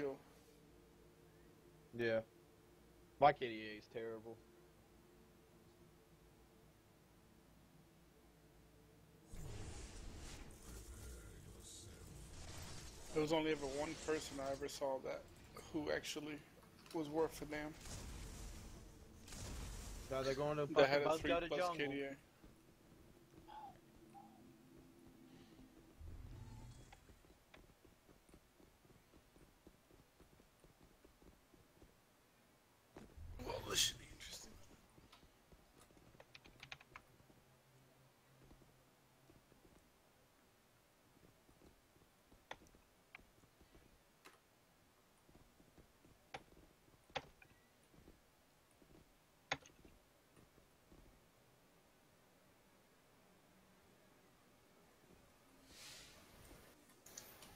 kill. Yeah. My KDA is terrible. There was only ever one person I ever saw that who actually was worth a damn. Now they're going to That had fucking a buzz three go plus jungle. KDA.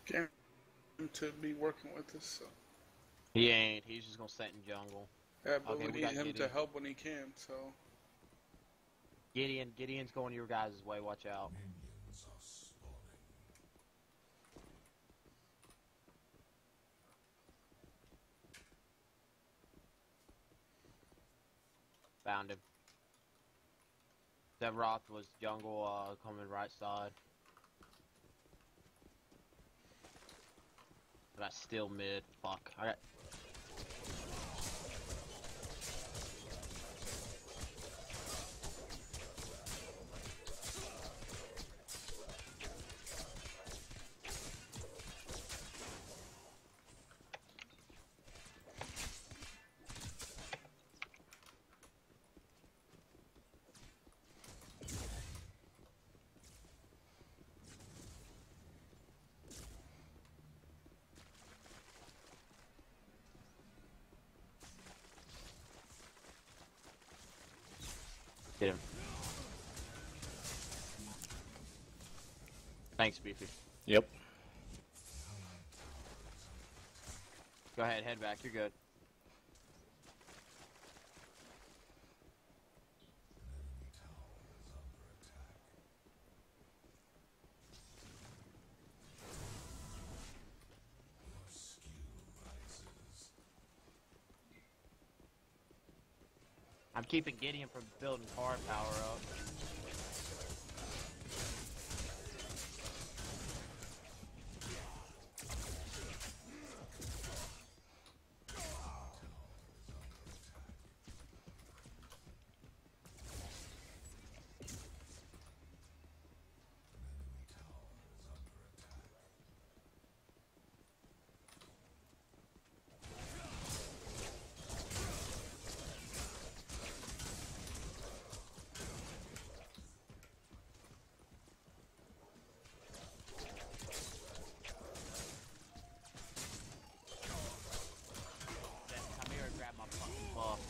Game to be working with us, so. He ain't. He's just gonna sit in jungle. Yeah, but Okay, we we need him to help when he can, so. Gideon, Gideon's going your guys' way. Watch out. Found him. That Roth was jungle uh, coming right side. That's still mid. Fuck. I got. Get him. Thanks, Beefy. Yep. Go ahead, head back. You're good. I'm keeping Gideon from building car power up. Then come here and grab my fucking buff.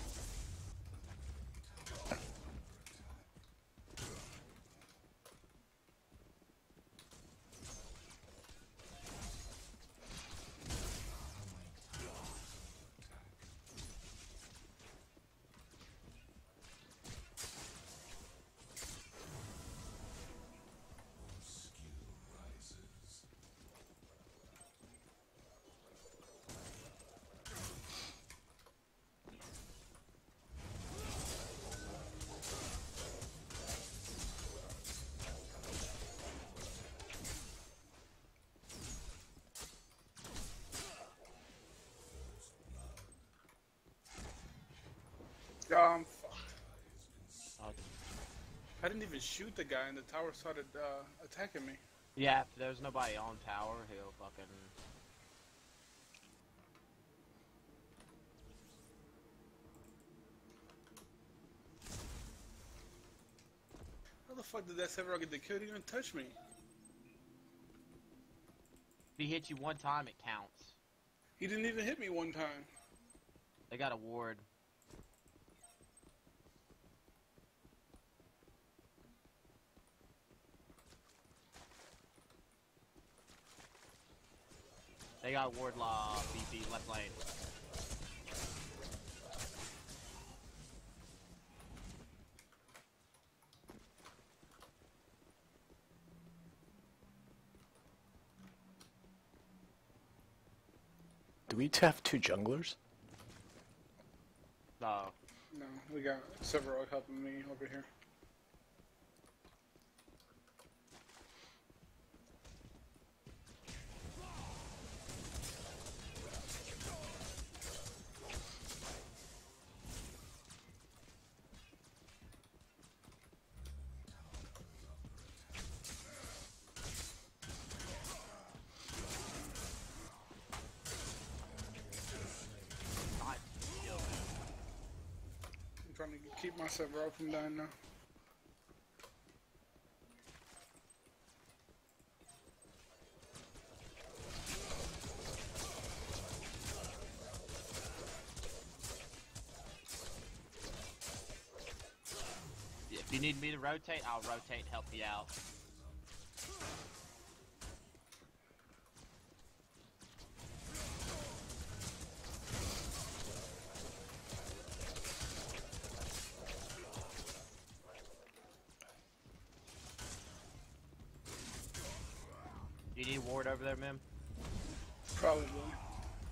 Fucked. Oh, I didn't even shoot the guy, and the tower started uh, attacking me. Yeah, if there's nobody on tower, he'll fucking. How the fuck did that Several get the kill? He didn't even touch me. If he hits you one time, it counts. He didn't even hit me one time. They got a ward. They got Wardlaw, BP, left lane. Do we have two junglers? No. No, we got several helping me over here. Trying to keep myself server from dying now. If you need me to rotate, I'll rotate help you out. You need a ward over there, Mim? Probably.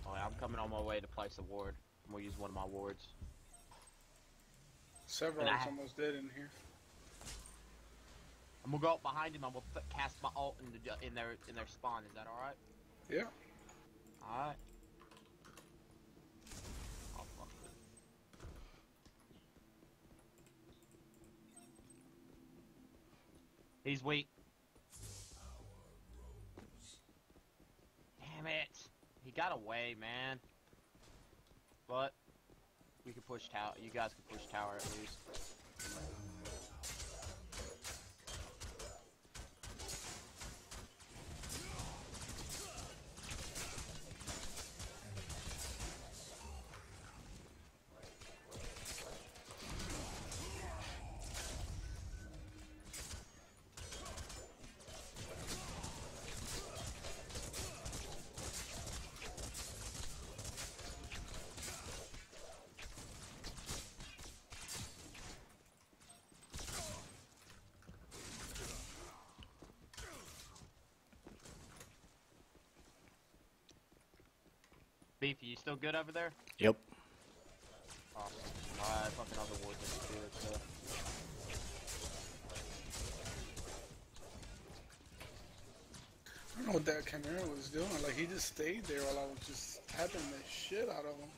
Oh, yeah, I'm coming on my way to place a ward. I'm gonna use one of my wards. Several I is almost dead in here. I'm gonna go up behind him. I'm gonna f- cast my ult in, the, in their in their spawn. Is that all right? Yeah. All right. Oh, fuck. He's weak. Damn it! Got away, man. But we can push tower. You guys can push tower at least. Beefy, you still good over there? Yep. Awesome. Alright, fucking other wards that can do it, so. I don't know what that Khaimera was doing. Like, he just stayed there while I was just tapping the shit out of him.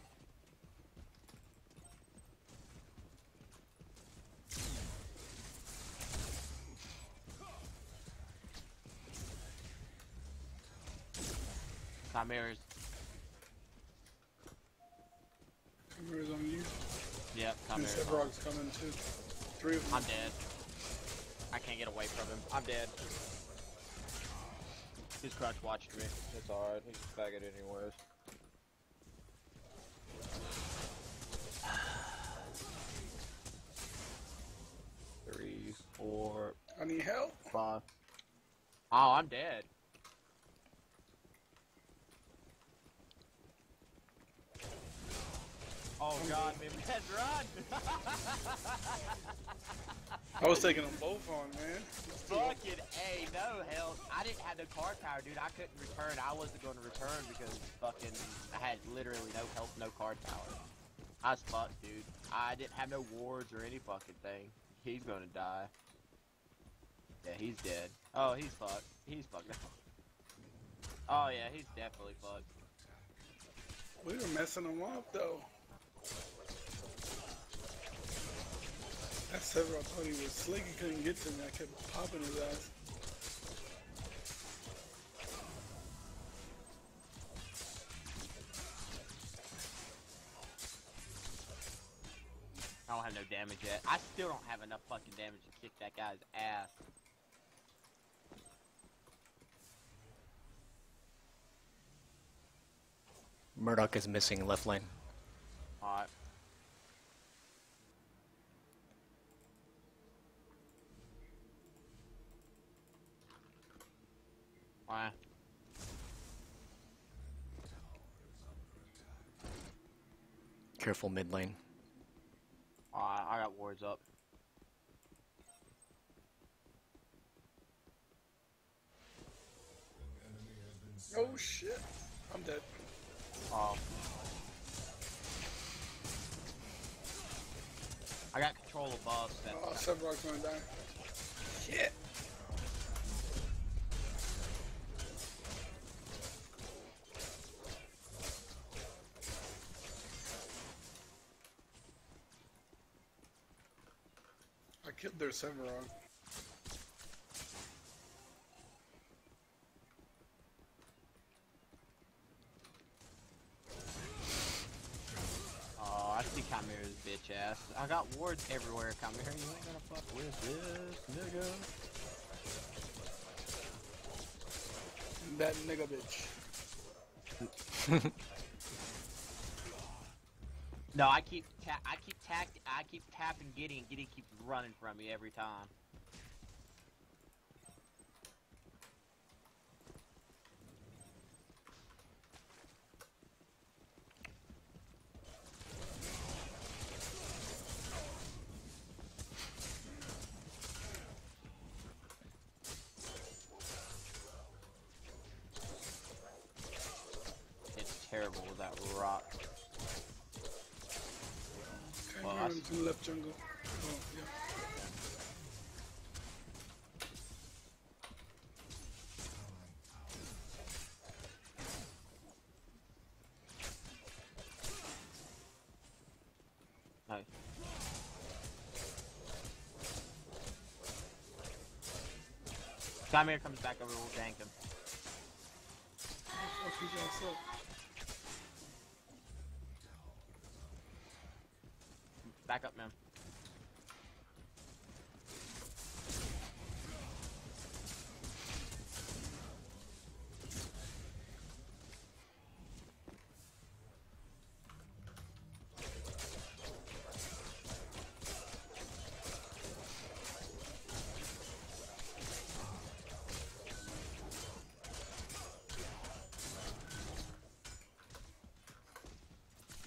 Khaimera's. Khaimera's on you. Yep, And Khaimera's. Sevarog's coming too. Three of them. I'm dead. I can't get away from him. I'm dead. His crutch watched me. It's alright, he's a faggot anyways. Three, four, I need help. five. Oh, I'm dead. Oh god, man, run! I was taking them both on, man. Fucking A, no hell. I didn't have no card power, dude. I couldn't return. I wasn't going to return because fucking I had literally no health, no card power. I was fucked, dude. I didn't have no wards or any fucking thing. He's gonna die. Yeah, he's dead. Oh, he's fucked. He's fucked. oh yeah, he's definitely fucked. We were messing him up, though. That Severo thought he was slick. He couldn't get to me. I kept popping his ass. I don't have no damage yet. I still don't have enough fucking damage to kick that guy's ass. Murdock is missing left lane. Alright. Alright. Careful mid lane. Alright, I got wards up. Oh shit. I'm dead. Oh. I got control of buffs. That, Oh, Sevarog's gonna die. Shit. Killed their Sevarog. oh, I see Khaimera's bitch ass. I got wards everywhere, Khaimera. You ain't gonna fuck with this, nigga. That nigga bitch. No, I keep I keep tack I keep tapping Giddy and Giddy keeps running from me every time. It's terrible with that rock. Okay, Well, well, I in the left jungle. Oh, yeah. No. Khaimera comes back over, we'll gank him.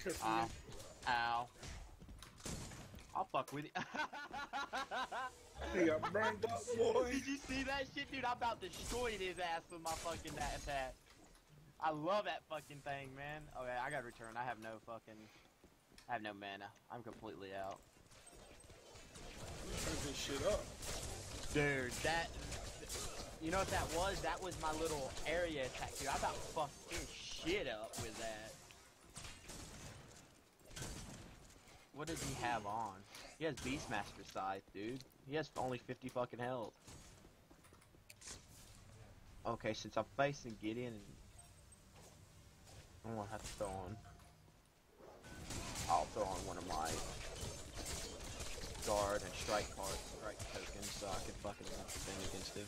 Careful, uh, Ow. Ow. I'll fuck with you. He got burned up, boy. Did you see that shit, dude? I about destroyed his ass with my fucking ass hat. I love that fucking thing, man. Okay, I gotta return. I have no fucking. I have no mana. I'm completely out. Turn this shit up. Dude, that. You know what that was? That was my little area attack, dude. I about fucked his shit up with that. What does he have on? He has Beastmaster Scythe, dude. He has only 50 fucking health. Okay, since I'm facing Gideon I'm gonna have to throw on I'll throw on one of my guard and strike cards, strike tokens so I can fucking defend against him.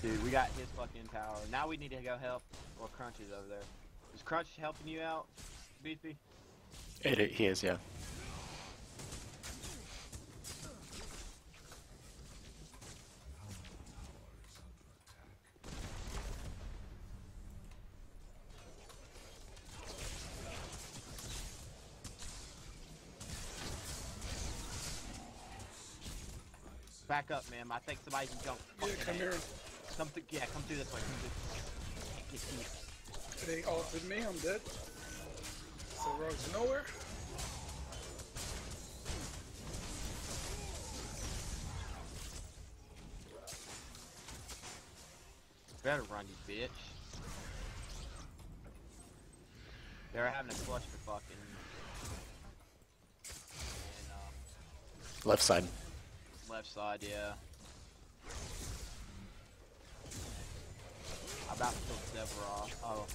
Dude, we got his fucking tower. Now we need to go help or Crunch is over there. Is Crunch helping you out, Beefy? It, it- he is, yeah. Back up, man. I think somebody can jump. Yeah, come in. here. Come through. Yeah, come through this way. Come through. Get these. They altered me, I'm dead. So Sevarog's nowhere. Better run, you bitch. They're having a clutch for fucking. And, uh, Left side. left side, yeah. I'm about to. Oh.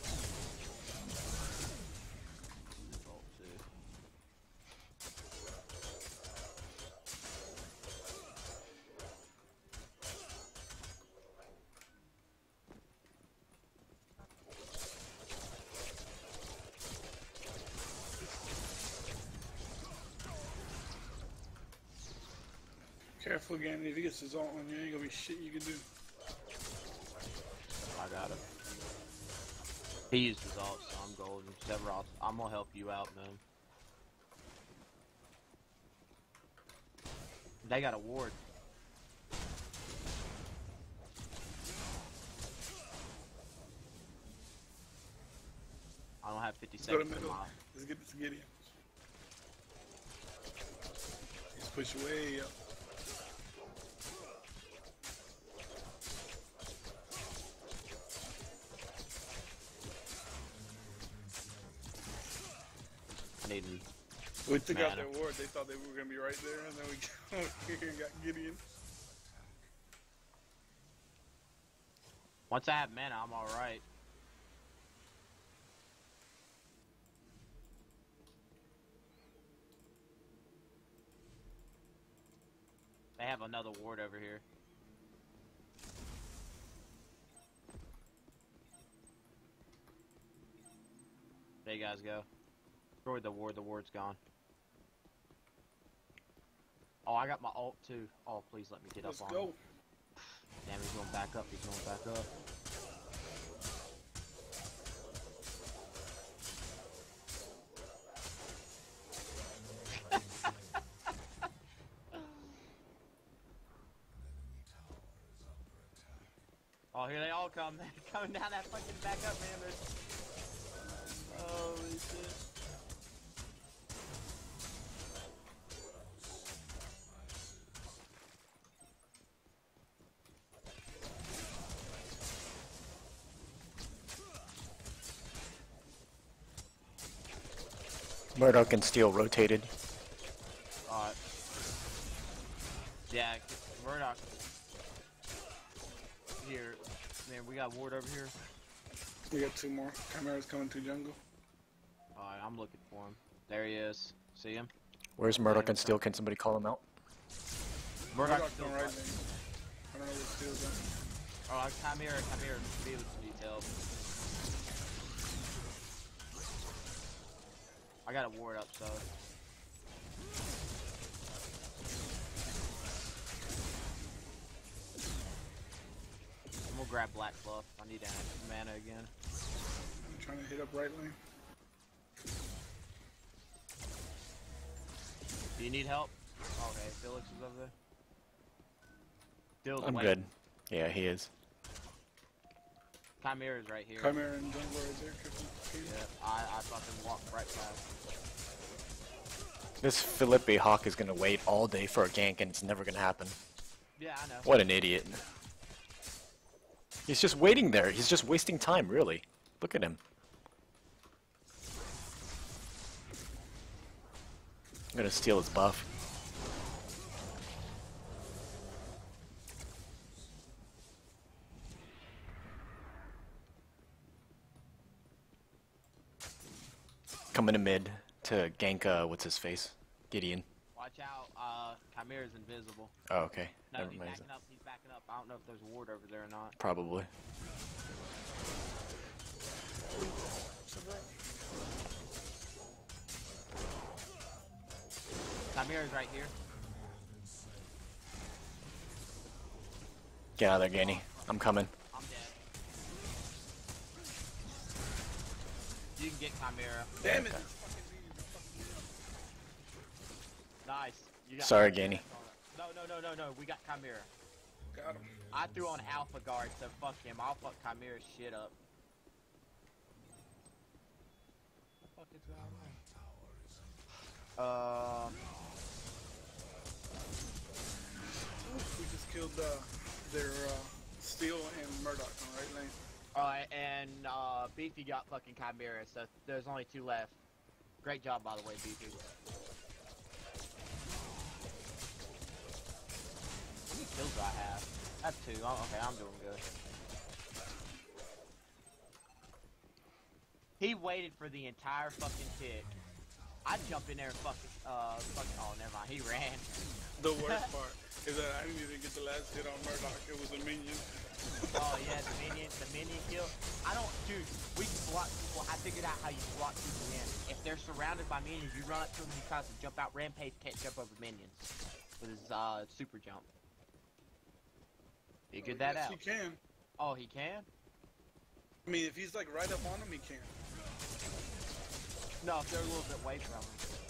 Careful again, if he gets his ult on you, ain't gonna be shit you can do. I got him. He used his ult, so I'm golden. Severoth, I'm gonna help you out, man. They got a ward. I don't have 50 seconds. Go to middle. Let's get this Gideon. Let's push away. I. We took out their ward. They thought they were gonna be right there, and then we got here and got Gideon. Once I have mana, I'm all right. They have another ward over here. There you guys go. Destroy the ward, the ward's gone. Oh, I got my alt too. Oh, please let me get Let's up on him. go. Damn, he's going back up. He's going back up. oh, here they all come. They're coming down that fucking back up, man. They're- Holy shit. Murdock and Steel rotated. Alright. Yeah, Murdock. Here. Man, we got Ward over here. We got two more. Khaimera's coming to jungle. Alright, I'm looking for him. There he is. See him? Where's Murdock and Steel? Can somebody call him out? Murdock's Murdock's still going right right. lane. I don't know what steals on. Oh, come here, come here. Be with some detail. I got a ward up, so. I'm gonna grab Black Fluff. I need mana again. I'm trying to hit up right lane. Do you need help? Okay, Felix is over there. Dill's I'm away. good. Yeah, he is. Khaimera is right here. Khaimera and jungle right there. Christian. Yeah, I, I fucking walked right past. This Felipe Hawk is gonna wait all day for a gank and it's never gonna happen. Yeah, I know. What an idiot. He's just waiting there. He's just wasting time, really. Look at him. I'm gonna steal his buff. Coming to mid to gank, uh, what's his face? Gideon. Watch out, uh, Khaimera's invisible. Oh, okay. No, Never he's backing up, he's backing up. I don't know if there's a ward over there or not. Probably. Khaimera's right here. Get out of there, Ganny. I'm coming. You can get Khaimera. Damn it! Nice. You got Sorry, Ganny. No, no, no, no, no. We got Khaimera. Got him. I threw on Alpha Guard, so fuck him. I'll fuck Khaimera's shit up. What the fuck is going on? Um, We just killed uh, their uh, Steel and Murdock on right lane. Alright, and uh, Beefy got fucking Khaimera, so there's only two left. Great job, by the way, Beefy. How many kills do I have? Have two. Oh, okay, I'm doing good. He waited for the entire fucking tick. I jump in there and fucking, uh, fucking, oh, never mind. He ran. The worst part is that I didn't even get the last hit on Murdock. It was a minion. Oh yeah, the minion, the minion kill. I don't, dude. We can block people. I figured out how you block people in. If they're surrounded by minions, you run up to them. He tries to jump out. Rampage can't jump over minions with his uh super jump. Figured that yes, out. He can. Oh, he can. I mean, if he's like right up on him, he can. No, if they're a little bit away from him.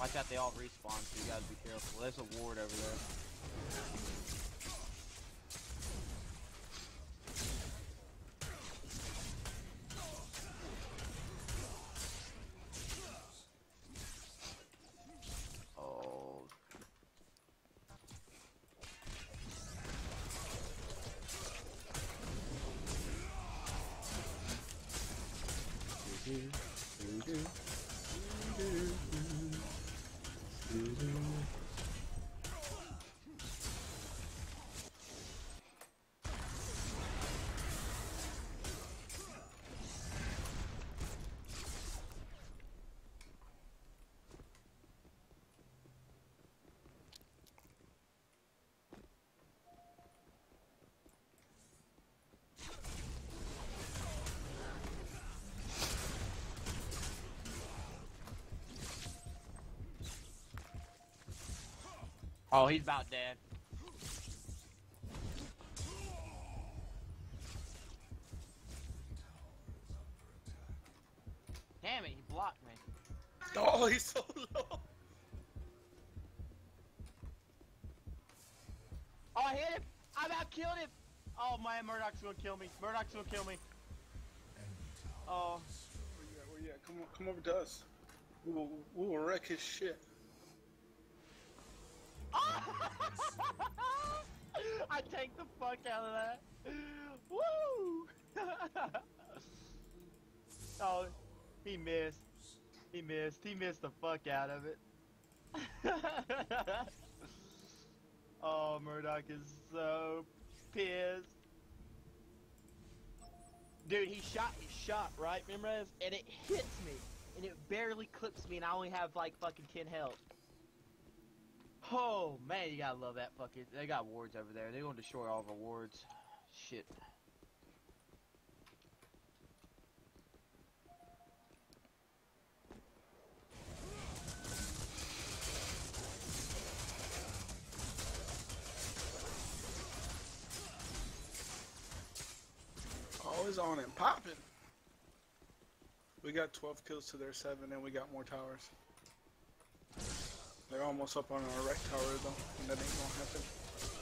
Watch out, they all respawn, so you gotta be careful. There's a ward over there. Oh, he's about dead. Damn it, he blocked me. Oh, he's so low. Oh, I hit him! I about killed him! Oh man, Murdock's gonna kill me. Murdock's gonna kill me. Oh, oh Where you at? Where you at? Come on, come over to us. We will, we will wreck his shit. I take the fuck out of that. Woo! oh, he missed. He missed. He missed the fuck out of it. oh, Murdock is so pissed. Dude, he shot his shot, right, MemRes? And it hits me. And it barely clips me, and I only have like fucking 10 health. Oh man, you gotta love that fucking. They got wards over there. They're gonna destroy all of our wards. Shit. Oh, Always on and popping. We got 12 kills to their 7, and we got more towers. They're almost up on our right tower, though, and that ain't gonna happen.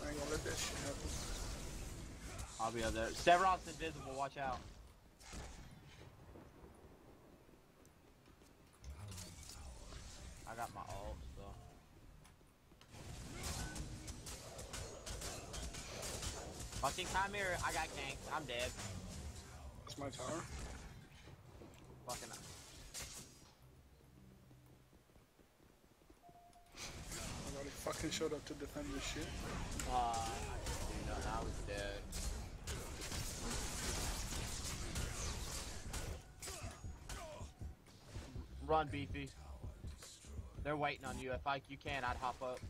I ain't gonna let that shit happen. I'll be up there. Severon's invisible. Watch out. I got my ult, so. Fucking Khaimera, I got ganked. I'm dead. That's my tower. Fucking. Nobody fucking showed up to defend this shit. Uh, I nothing. I was dead. Run, Beefy. They're waiting on you. If like you can, I'd hop up.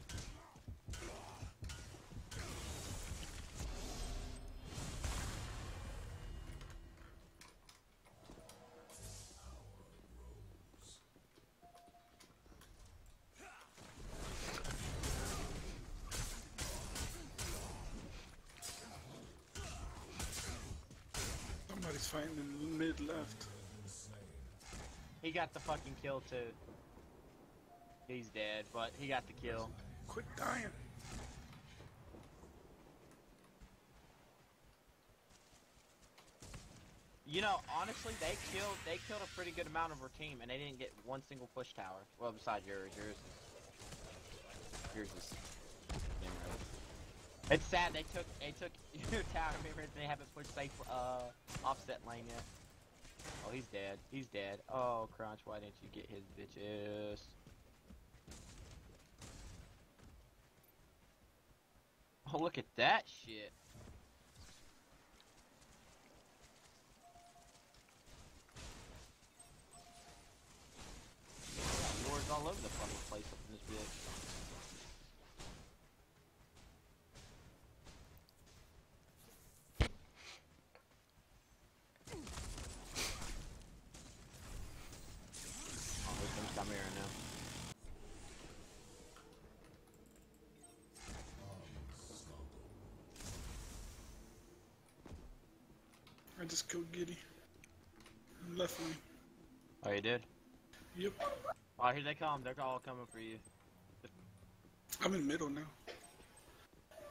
Got the fucking kill too. He's dead, but he got the kill. Quit dying. You know, honestly, they killed they killed a pretty good amount of our team, and they didn't get one single push tower. Well, besides yours, yours is yours is. It's sad they took they took your tower and they haven't pushed safe uh offset lane yet. Oh, he's dead. He's dead. Oh, Crunch, why didn't you get his bitches? Oh, look at that shit. Got Wards all over the fucking place up in this bitch. Oh, here comes Khaimera now. I just killed Giddy. Left wing. Oh, you did? Yep. Oh, here they come. They're all coming for you. I'm in middle now.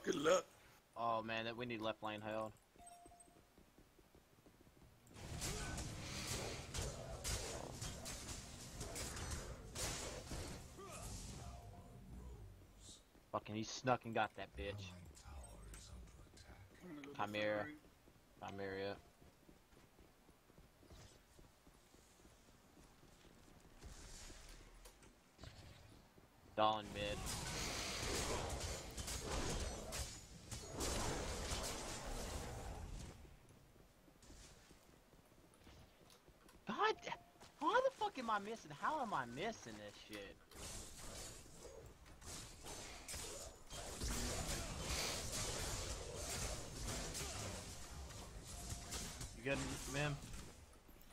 Good luck. Oh man, that we need left lane held. Fucking, he snuck and got that bitch. I'm Khaimera. Dawn mid. God, why the fuck am I missing? How am I missing this shit? You good, man?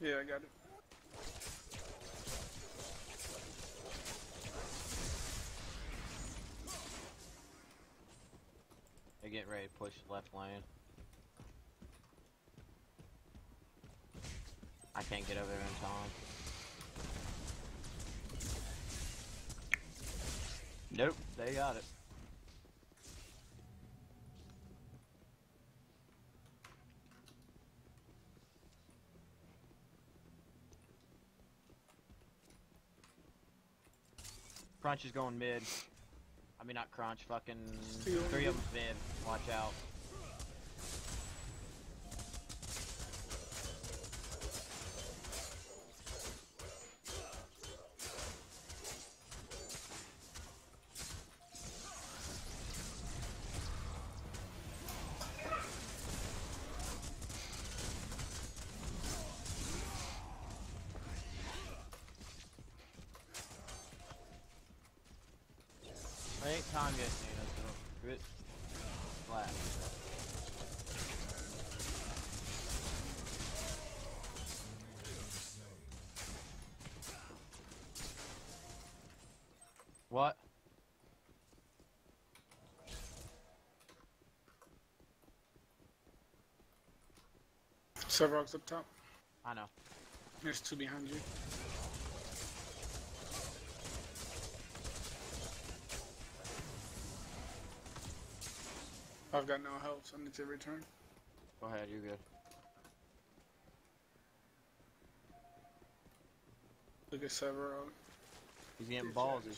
right. Yeah, I got it. They're getting ready to push left lane. I can't get over there in time. Nope, they got it. Crunch is going mid. I mean, not crunch, fucking three of them mid. Watch out. Ain't time yet, Nina, so quit. Flat. What? Severox up top. I know. There's two behind you. I've got no health, so I need to return. Go ahead, you're good. Look at Severox. He's getting ballsy.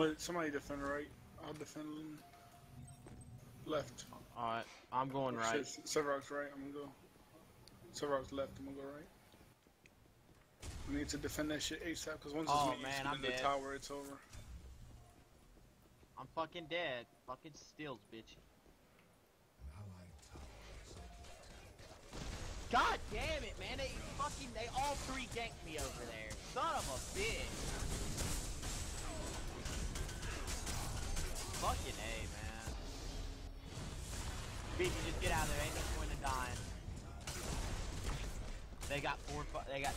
I'm somebody defend right. I'll defend left. Alright, I'm going right. Severox right. I'm gonna go. Severox left. I'm gonna go right. We need to defend that shit ASAP because once Oh, meat man, I'm in the tower, it's over. I'm fucking dead. Fucking steals, bitch. God damn it, man. They fucking, they all three ganked me over there. Son of a bitch. Fucking A, man. Beat you just get out of there. Ain't no point in dying. They got four, fu- they got,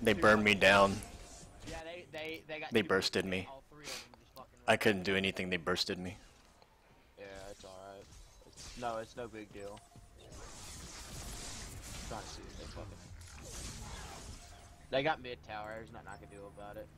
They burned me down. yeah, they, they, they got They bursted me. All three of them just fucking I couldn't do anything. They bursted me. Yeah, it's alright. No, it's no big deal. trying to see if they fucking. They got mid tower. There's nothing I can do about it.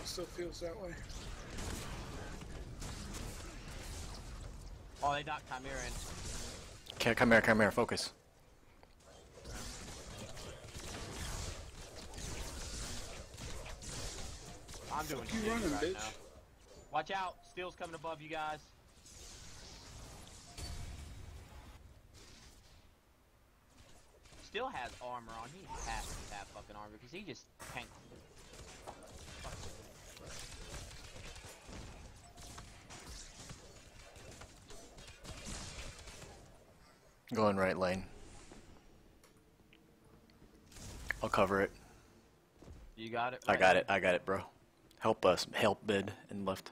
Murdock still feels that way. Oh, they knocked Khaimera in. Okay, come here, come here, focus. I'm doing Fuck you shit running, right bitch. now. Watch out! Steel's coming above you guys. still has armor on. He has to have fucking armor because he just Going right lane. I'll cover it. You got it. I right? got it. I got it, bro. Help us. Help mid and left.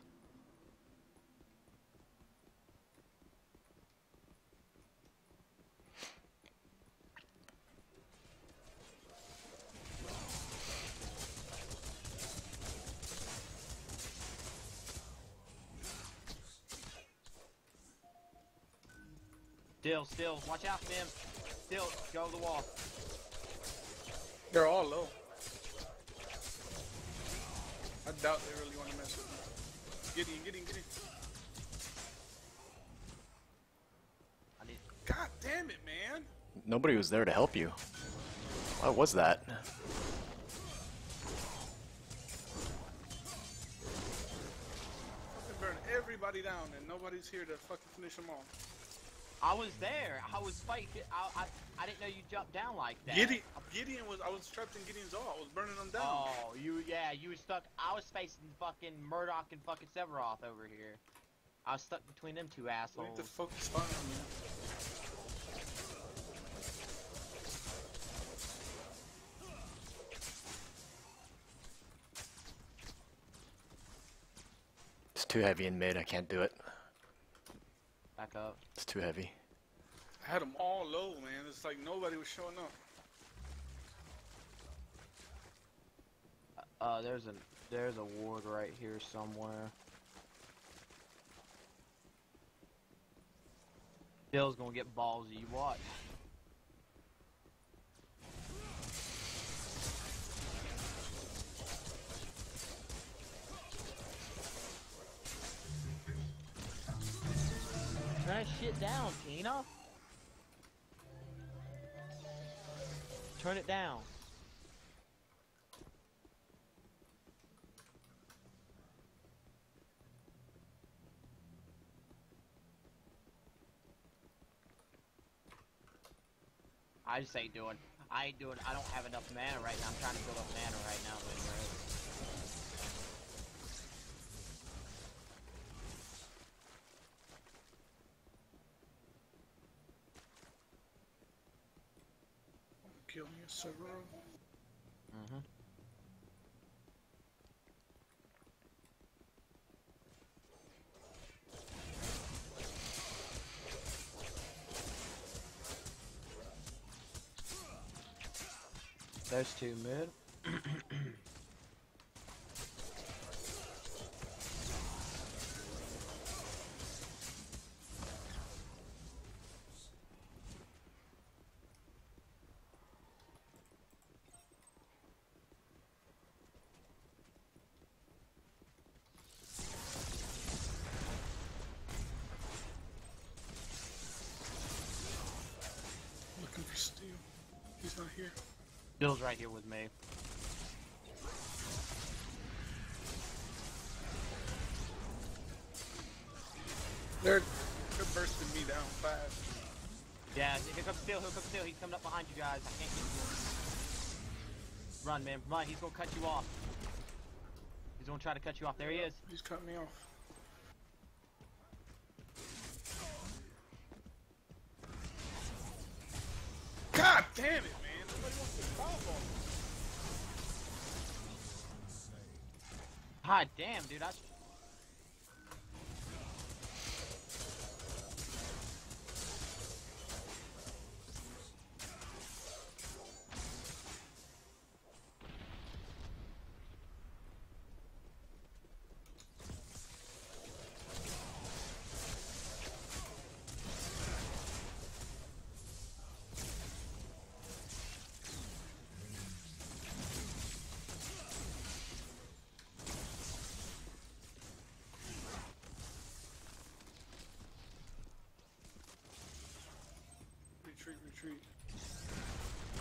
Still, still. Watch out for him. Still, go to the wall. They're all low. I doubt they really want to mess with me. Get in, get in, get in. I need. God damn it, man. Nobody was there to help you. What was that? Fucking burn everybody down and nobody's here to fucking finish them off. I was there. I was fighting. I, I, I didn't know you jumped down like that. Gideon, Gideon was, I was trapped in Gideon's all. I was burning them down. Oh, you yeah, you were stuck. I was facing fucking Murdock and fucking Sevarog over here. I was stuck between them two We assholes. need to focus fire on man. It's too heavy in mid. I can't do it. Back up. It's too heavy. I had them all low, man. It's like nobody was showing up. Uh, there's a there's a ward right here somewhere. Bill's gonna get ballsy. You watch. Shit down, Tina. Turn it down. I just ain't doing. I ain't doing. I don't have enough mana right now. I'm trying to build up mana right now. But anyway. Server. Mm-hmm. There's two mid. Bill's right here with me. They're, they're bursting me down fast. Yeah, here comes. Here comes Steel. He's coming up behind you guys. I can't get to him. Run, man. Run. He's gonna cut you off. He's gonna try to cut you off. There he is. He's cutting me off. God damn it, man. Nobody wants to stop on me. God damn, dude. I.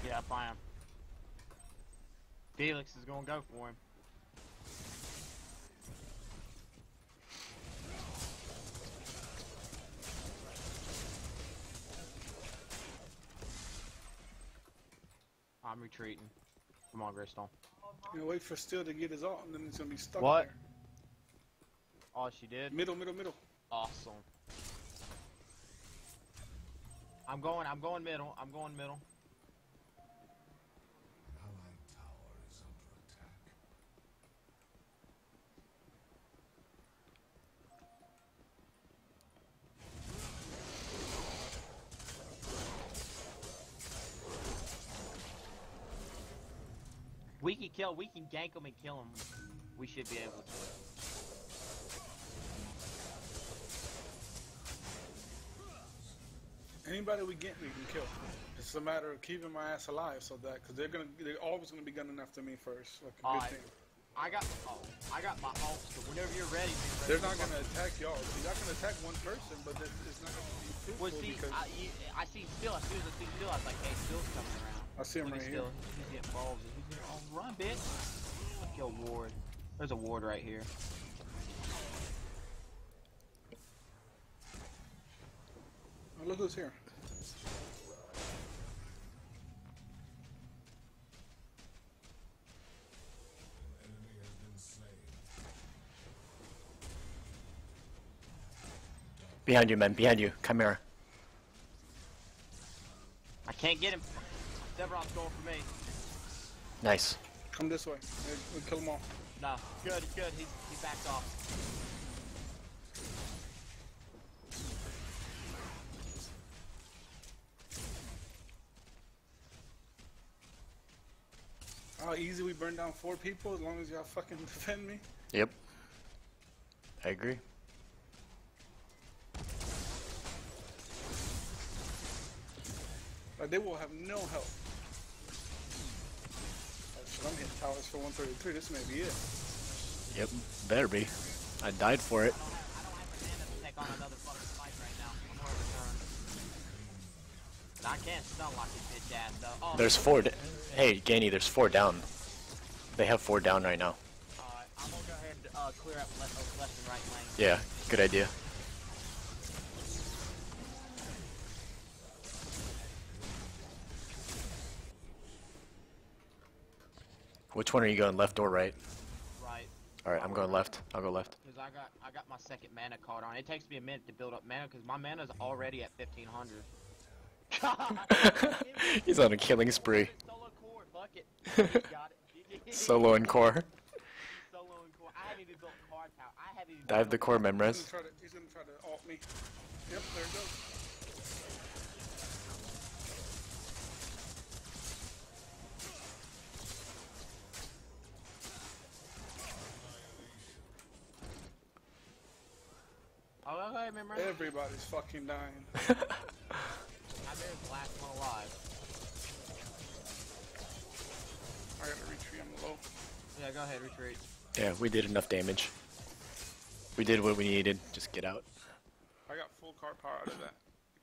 Yeah, fine. Felix is gonna go for him. I'm retreating. Come on, Greystone. You know, wait for Steel to get his ult, and then he's gonna be stuck What? there. Oh, she did. Middle, middle, middle. Awesome. I'm going. I'm going middle. I'm going middle. Allied tower is under attack. We can kill. We can gank him and kill him. We should be able to. Anybody we get, we can kill. It's a matter of keeping my ass alive, so that because they're gonna, they're always gonna be gunning after me first. Like a good Alright. thing. I got. Oh, I got my ult. So whenever you're ready, They're not gonna attack y'all. They're not gonna attack one person, but it's, it's not gonna be fruitful Well, see, because I, you, I see Still. As soon as I see Still, I was like, hey, Still's coming around. I see him Look right at here. Still. He's getting balls. He's getting, oh, run, bitch. Kill Ward. There's a Ward right here. Look who's here. Enemy has been slain. Behind you, man. Behind you. Khaimera. I can't get him. Devron's going for me. Nice. Come this way. We we'll kill him all. No, good, good. He he backed off. Easy we burn down four people as long as y'all fucking defend me. Yep. I agree. Like they will have no help. I'm hitting towers for 133. This may be it. Yep. Better be. I died for it. I can't stun lock bitch ass though. Oh, There's four. hey, Gainy, there's four down. They have four down right now. Alright, I'm gonna go ahead and uh, clear up left, uh, left and right lane. Yeah, good idea. Which one are you going, left or right? Right. Alright, I'm going left. I'll go left. Because I got I got my second mana card on. It takes me a minute to build up mana because my mana's already at 1500. He's on a killing spree. Solo core, fuck it. Got it. Solo and core. Solo and core. I haven't even built card power. I haven't even Dive the built- core, He's gonna try to, he's gonna try to alt me. Yep, there it goes. Oh, okay, remember? Everybody's fucking dying. I married the last one alive. I gotta retreat. I'm low. Yeah, go ahead, retreat. Yeah, we did enough damage. We did what we needed. Just get out. I got full car power out of that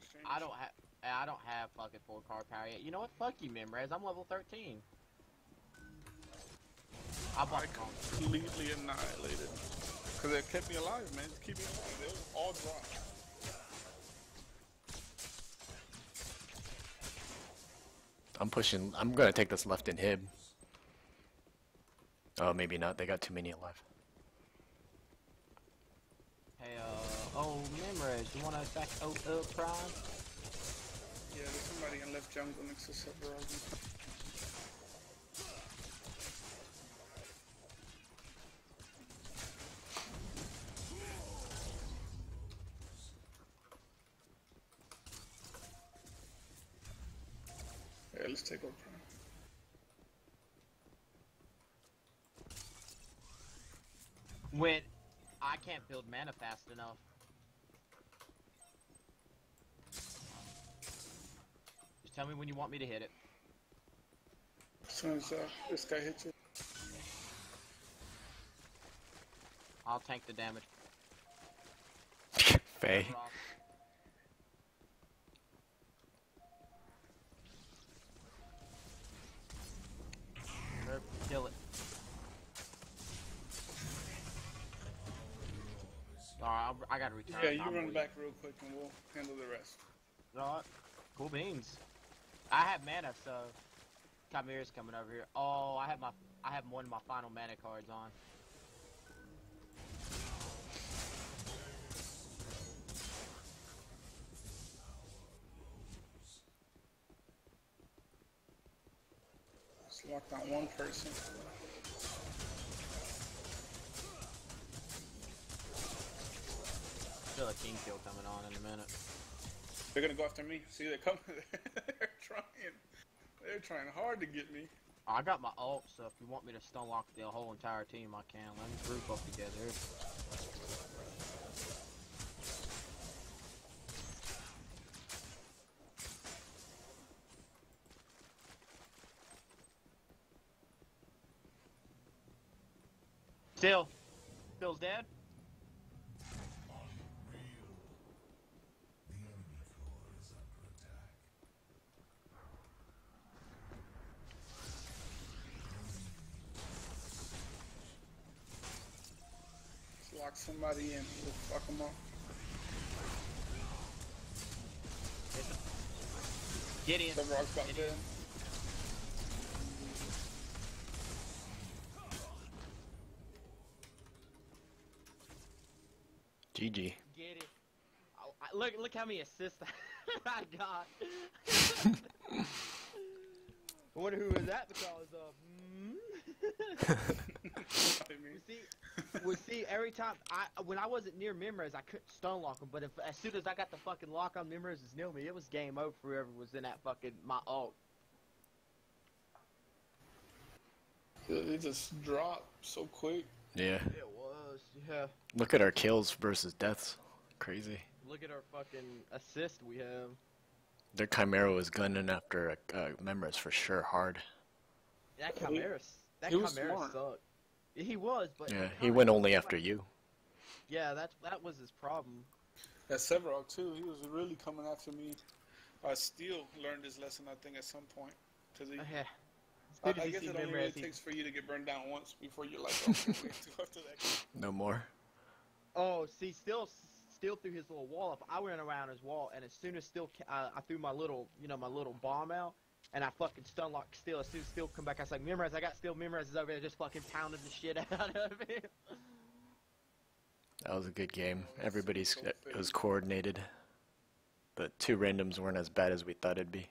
exchange. I don't have. I don't have fucking full car power yet. You know what? Fuck you, MemRes. I'm level 13. I bought I completely annihilated. Cause it kept me alive, man. It kept me alive. It was all dry. I'm pushing. I'm gonna take this left in hib. Oh, maybe not. They got too many alive. Hey, uh, oh, MemRes, you wanna attack Oak Up Prime? Yeah, there's somebody in left jungle next to Sephiroth. Yeah, let's take over. When I can't build mana fast enough. Just tell me when you want me to hit it. As soon as uh, this guy hits it. I'll tank the damage. Faye. Ross. Herb, Kill it. Alright, I'll- I gotta return. Yeah, you I'm run weak. Back real quick and we'll handle the rest. You? Cool beans. I have mana, so Khaimera's coming over here. Oh, I have my I have one of my final mana cards on. Locked on one person. Still a king kill coming on in a minute. They're gonna go after me. See, they're coming. they're trying. They're trying hard to get me. I got my ult, so if you want me to stun lock the whole entire team, I can. Let me group up together. Still. Still's dead? Unreal. The enemy core is under attack. Just lock somebody in. We'll fuck them up. Get in. The rock's about dead. GG. Get it. Oh, I, look, look how many assists I got. I wonder who was that because of. Hmm? I You see, well, see, every time I when I wasn't near MemRes, I couldn't stun lock him. But if as soon as I got the fucking lock on MemRes is near me, it was game over for whoever was in that fucking my ult. it just dropped so quick. Yeah. It was, yeah. Look at our kills versus deaths. Crazy. Look at our fucking assist we have. Their Khaimera was gunning after uh, MemRes for sure hard. That He- Khaimera, that he was Khaimera smart. sucked. He was, but Yeah, he went only after you. Yeah, that's that was his problem. That Sevarog too. He was really coming after me. I still learned his lesson. I think at some point. Cause he, Yeah. I, As soon as I guess see it only really he- takes for you to get burned down once before you're like, oh, wait, to go after that. No more. Oh, see, still, still threw his little wall up. I went around his wall, and as soon as still, ca- uh, I threw my little, you know, my little bomb out, and I fucking stun locked still. As soon as still come back, I was like, memorize. I got Steel. memorize is over there, just fucking pounding the shit out of it. That was a good game. Everybody's it uh, was coordinated. The two randoms weren't as bad as we thought it'd be.